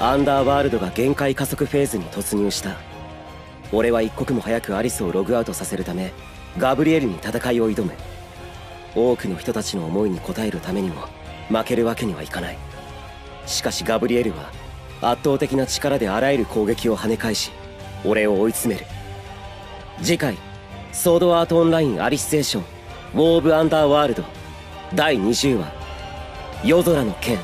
アンダーワールドが限界加速フェーズに突入した。俺は一刻も早くアリスをログアウトさせるためガブリエルに戦いを挑む。多くの人たちの思いに応えるためにも負けるわけにはいかない。しかしガブリエルは圧倒的な力であらゆる攻撃を跳ね返し俺を追い詰める。次回「ソードアートオンラインアリステーションウォー・ブ・アンダーワールド」第20話「夜空の剣」